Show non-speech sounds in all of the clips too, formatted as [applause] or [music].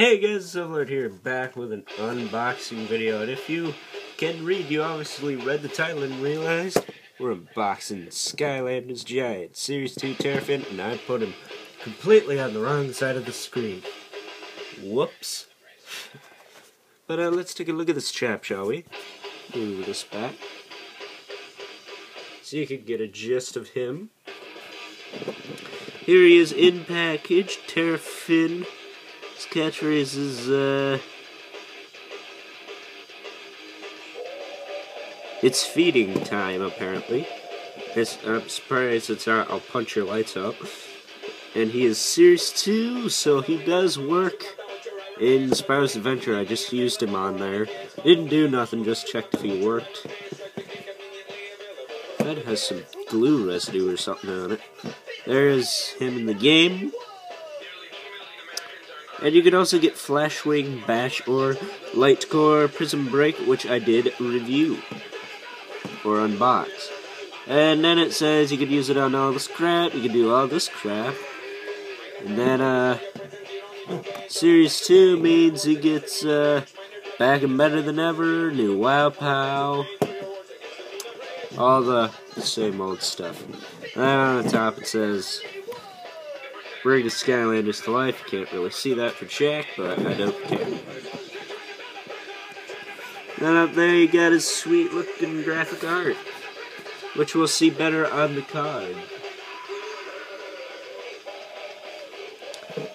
Hey guys, Silverlord here, back with an unboxing video, and if you can read, you obviously read the title and realized we're unboxing Skylanders Giant Series 2 Terrafin, and I put him completely on the wrong side of the screen. Whoops. [laughs] But uh, let's take a look at this chap, shall we? Move this back. So you can get a gist of him. Here he is in package, Terrafin. His catchphrase is, uh... It's feeding time, apparently. It's, I'm surprised it's not, I'll punch your lights out. And he is Series 2, so he does work in Spyro's Adventure. I just used him on there. Didn't do nothing, just checked if he worked. That has some glue residue or something on it. There's him in the game. And you can also get Flashwing, Bash, or Light Core Prism Break, which I did review or unbox. And then it says you could use it on all this crap, you can do all this crap. And then, uh, Series 2 means he gets, uh, back and better than ever, new Wow Pow, all the same old stuff. And on the top it says, Bring the Skylanders to life. You can't really see that for Jack, but I don't care. Then up there you got his sweet looking graphic art, which we'll see better on the card.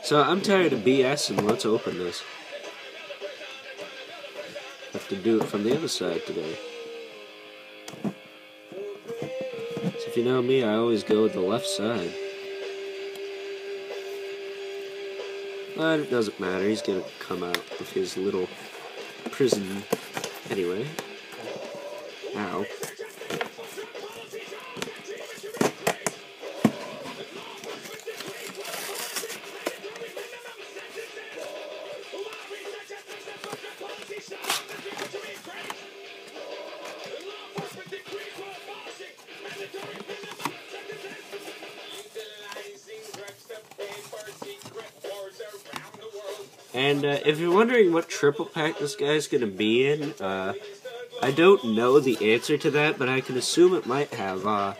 So I'm tired of BS and let's open this. Have to do it from the other side today. So if you know me, I always go with the left side. But it doesn't matter, he's gonna come out of his little prison anyway. Ow. And uh, if you're wondering what triple pack this guy's gonna be in, uh, I don't know the answer to that, but I can assume it might have uh,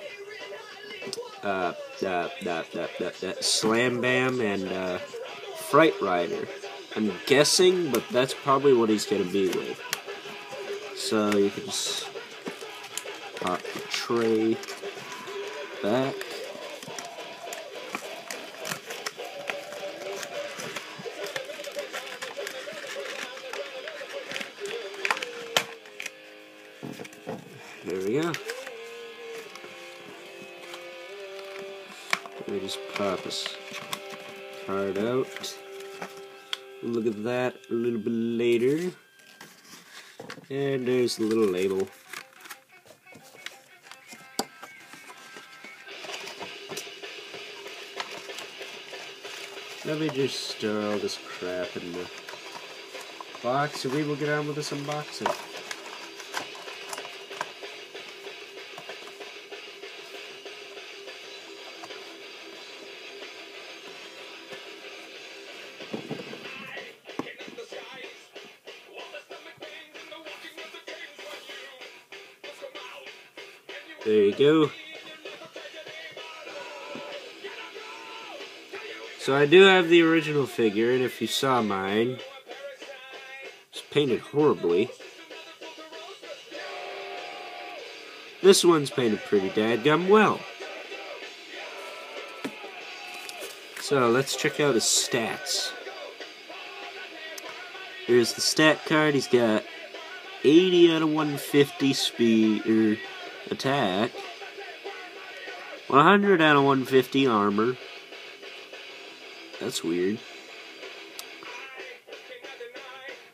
uh, that Slam Bam and uh, Fright Rider. I'm guessing, but that's probably what he's gonna be with. So you can just pop the tray back. We go. Let me just pop this card out. Look at that a little bit later. And there's the little label. Let me just stir all this crap in the box and we will get on with this unboxing. There you go. So I do have the original figure, and if you saw mine, it's painted horribly. This one's painted pretty dadgum well. So let's check out his stats. Here's the stat card. He's got 80 out of 150 speed or attack, 100 out of 150 armor. That's weird.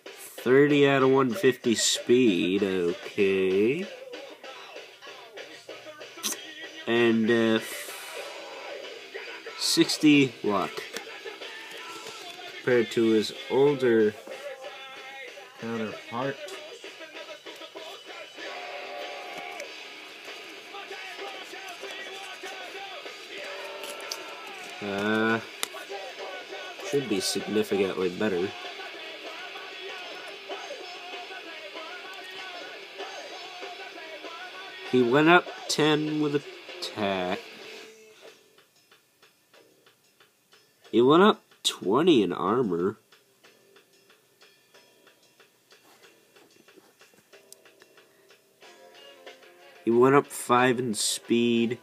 30 out of 150 speed, okay. And uh, 60 luck. Compared to his older counterpart. Uh, should be significantly better. He went up 10 with attack. He went up 20 in armor. He went up 5 in speed.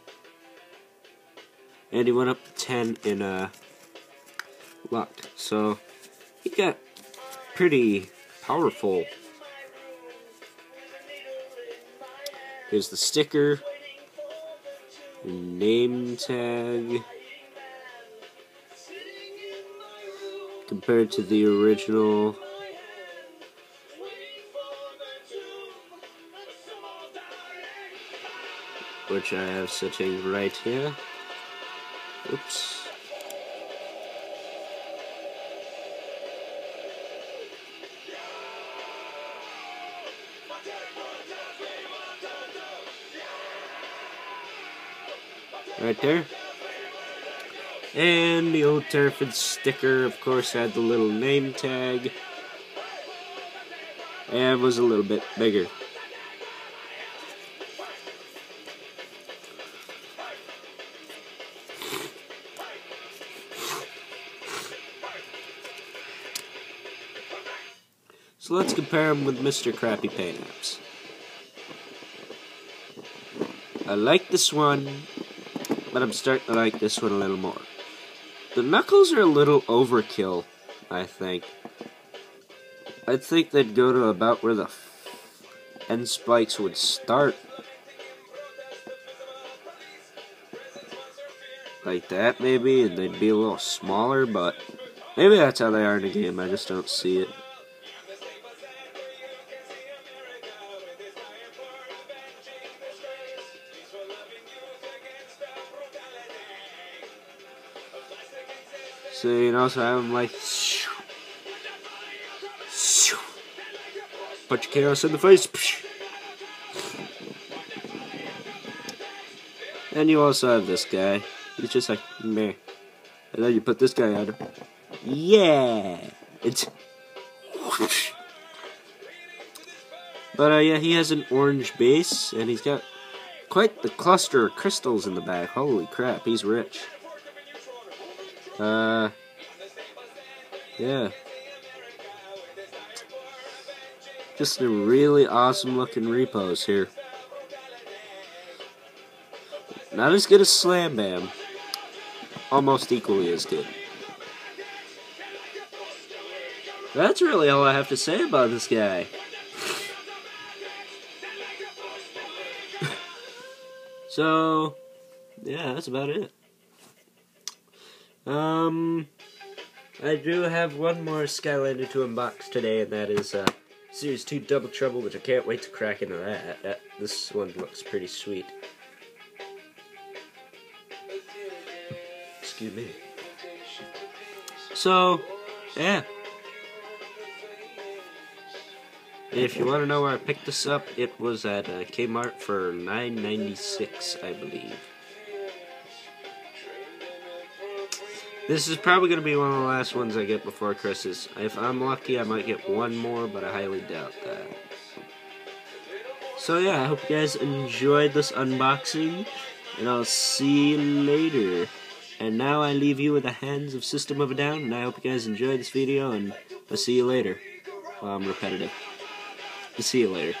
And he went up 10 in uh, luck. So, he got pretty powerful. Here's the sticker. Name tag. Compared to the original. Which I have sitting right here. Oops. Right there. And the old Terrafin sticker, of course, had the little name tag. And was a little bit bigger. So let's compare them with Mr. Crappy Paint Apps. I like this one, but I'm starting to like this one a little more. The knuckles are a little overkill, I think. I think they'd go to about where the end spikes would start. Like that, maybe, and they'd be a little smaller, but maybe that's how they are in the game, I just don't see it. So you know, so I'm like, punch chaos in the face. And you also have this guy. He's just like meh. And then you put this guy on. Yeah, it's. But uh, yeah, he has an orange base, and he's got quite the cluster of crystals in the back. Holy crap, he's rich. Uh, yeah. Just a really awesome looking repose here. Not as good as Slam Bam. Almost equally as good. That's really all I have to say about this guy. [laughs] so, yeah, that's about it. Um, I do have one more Skylander to unbox today, and that is uh, Series 2 Double Trouble, which I can't wait to crack into that. that this one looks pretty sweet. Excuse me. So, yeah. If you want to know where I picked this up, it was at uh, Kmart for $9.96, I believe. This is probably going to be one of the last ones I get before Christmas. If I'm lucky, I might get one more, but I highly doubt that. So yeah, I hope you guys enjoyed this unboxing, and I'll see you later. And now I leave you with the hands of System of a Down, and I hope you guys enjoyed this video, and I'll see you later. Well, I'm repetitive. I'll see you later.